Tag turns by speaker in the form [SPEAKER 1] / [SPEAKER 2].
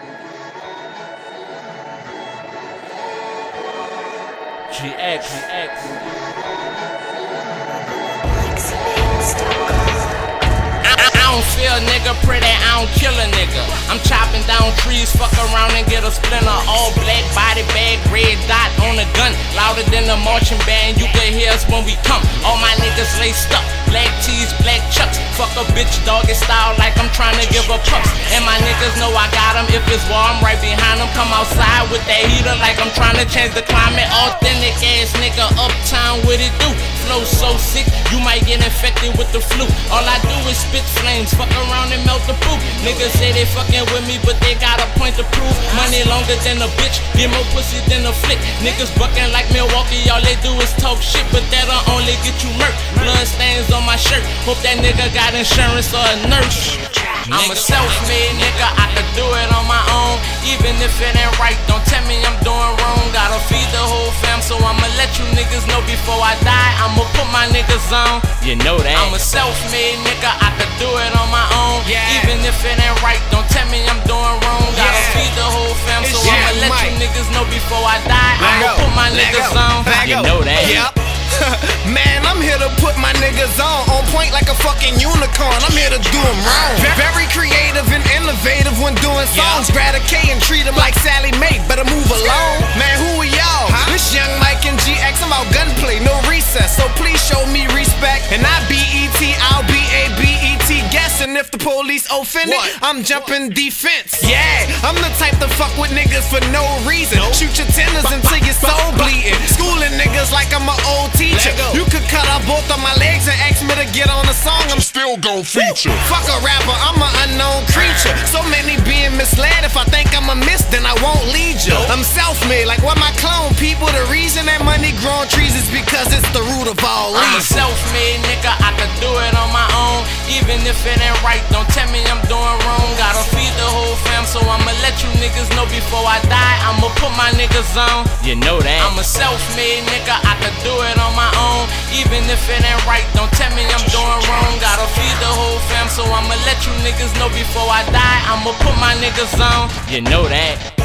[SPEAKER 1] GX, GX. I don't feel nigga pretty, I don't kill a nigga. I'm chopping down trees, fuck around and get a splinter. All black body bag, red dot on the gun. Louder than the marching band, you can hear us when we come. All my niggas lay stuck, black tees, black chucks. Fuck a bitch doggy style like I'm Come outside with that heater like I'm trying to change the climate. Authentic ass nigga, uptown, what it do? Flow so sick, you might get infected with the flu. All I do is spit flames, fuck around and melt the poop. Niggas say they fucking with me, but they got a point to prove. Money longer than a bitch, get more pussy than a flick. Niggas bucking like Milwaukee, all they do is talk shit, but that'll only get you murked. Blood stains on my shirt, hope that nigga got insurance or a nurse. I'm a self-made nigga, I could do it on my own. Even if it ain't right, don't tell me I'm doing wrong. Gotta feed the whole fam, so I'ma let you niggas know before I die. I'ma put my niggas on.
[SPEAKER 2] You know that.
[SPEAKER 1] I'm a self-made nigga, I could do it on my own.
[SPEAKER 3] Yeah.
[SPEAKER 1] Even if it ain't right, don't tell me I'm doing wrong. Gotta feed the whole fam, so
[SPEAKER 3] It's
[SPEAKER 1] I'ma let you niggas know before I die.
[SPEAKER 3] Let
[SPEAKER 1] I'ma
[SPEAKER 3] go.
[SPEAKER 1] put my
[SPEAKER 3] Let
[SPEAKER 1] niggas
[SPEAKER 3] go.
[SPEAKER 1] on.
[SPEAKER 3] Back
[SPEAKER 2] You
[SPEAKER 3] up.
[SPEAKER 2] know that.
[SPEAKER 3] Yep. Man, I'm here to put my niggas on. On point like a fucking unicorn. I'm here to do them wrong. Very creative and innovative when doing songs. Grab a K and treat them like Sallie Mae. Better move along. Man, if the police offended,
[SPEAKER 4] What?
[SPEAKER 3] I'm jumping defense. Yeah, I'm the type to fuck with niggas for no reason. Shoot your tenders until your soul bleeding. Schooling niggas like I'm an old teacher. You could cut off both of my legs and ask me to get on a song. I'm
[SPEAKER 4] Still gon' feature.
[SPEAKER 3] Fuck a rapper, I'm an unknown creature. So many being misled. If I think I'm a miss, then I won't lead you. I'm self-made, like what my clone people. The reason that money growing trees is because it's the root of all
[SPEAKER 1] I'm a self-made nigga, I Even if it ain't right, don't tell me I'm doing wrong. Gotta feed the whole fam, so I'ma let you niggas know before I die. I'ma put my niggas on.
[SPEAKER 2] You know that.
[SPEAKER 1] I'm a self-made nigga, I could do it on my own. Even if it ain't right, don't tell me I'm doing wrong. Gotta feed the whole fam, so I'ma let you niggas know before I die. I'ma put my niggas on.
[SPEAKER 2] You know that.